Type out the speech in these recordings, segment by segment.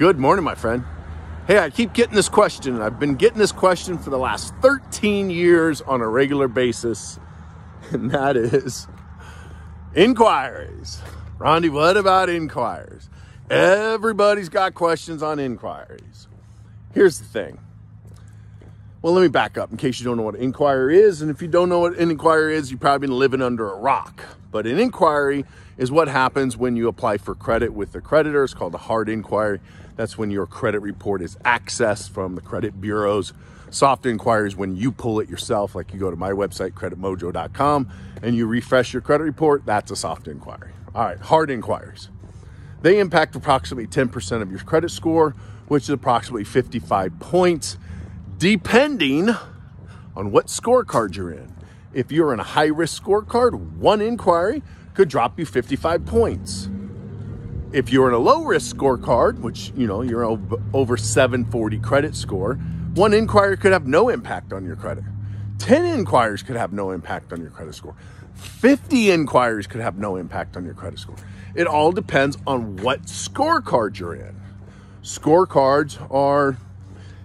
Good morning, my friend. Hey, I keep getting this question. I've been getting this question for the last 13 years on a regular basis, and that is inquiries. Rondi, what about inquiries? Everybody's got questions on inquiries. Here's the thing. Well, let me back up in case you don't know what an inquiry is. And if you don't know what an inquiry is, you've probably been living under a rock. But an inquiry is what happens when you apply for credit with the creditor. It's called a hard inquiry. That's when your credit report is accessed from the credit bureaus. Soft inquiries when you pull it yourself, like you go to my website, creditmojo.com, and you refresh your credit report. That's a soft inquiry. All right, hard inquiries. They impact approximately 10% of your credit score, which is approximately 55 points, depending on what scorecard you're in. If you're in a high risk scorecard, one inquiry could drop you 55 points. If you're in a low risk scorecard, which you know you're over 740 credit score, one inquiry could have no impact on your credit. 10 inquiries could have no impact on your credit score. 50 inquiries could have no impact on your credit score. It all depends on what scorecard you're in. Scorecards are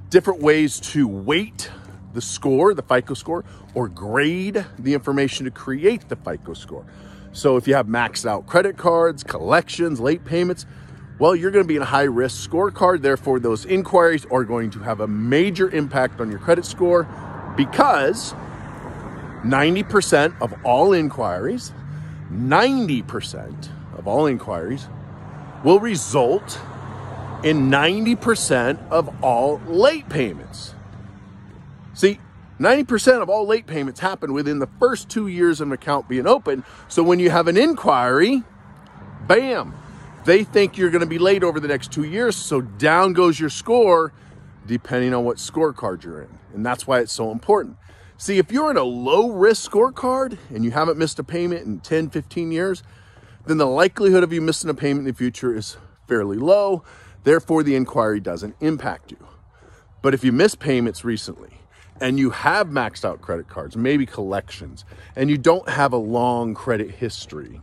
different ways to weight the score, the FICO score, or grade the information to create the FICO score. So if you have maxed out credit cards, collections, late payments, well, you're going to be in a high risk scorecard. Therefore, those inquiries are going to have a major impact on your credit score because 90% of all inquiries, 90% of all inquiries will result in 90% of all late payments. See, 90% of all late payments happen within the first two years of an account being open. So when you have an inquiry, bam, they think you're going to be late over the next two years. So down goes your score depending on what scorecard you're in. And that's why it's so important. See, if you're in a low risk scorecard and you haven't missed a payment in 10, 15 years, then the likelihood of you missing a payment in the future is fairly low. Therefore, the inquiry doesn't impact you. But if you miss payments recently, and you have maxed out credit cards, maybe collections, and you don't have a long credit history,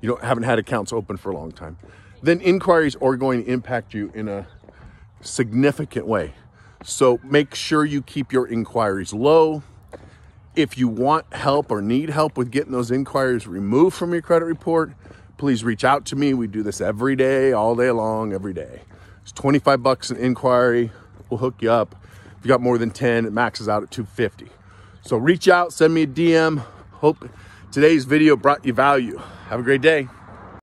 you don't haven't had accounts open for a long time, then inquiries are going to impact you in a significant way. So make sure you keep your inquiries low. If you want help or need help with getting those inquiries removed from your credit report, please reach out to me. We do this every day, all day long, every day. It's 25 bucks an inquiry. We'll hook you up. If you got more than 10, it maxes out at 250. So reach out, send me a DM. Hope today's video brought you value. Have a great day.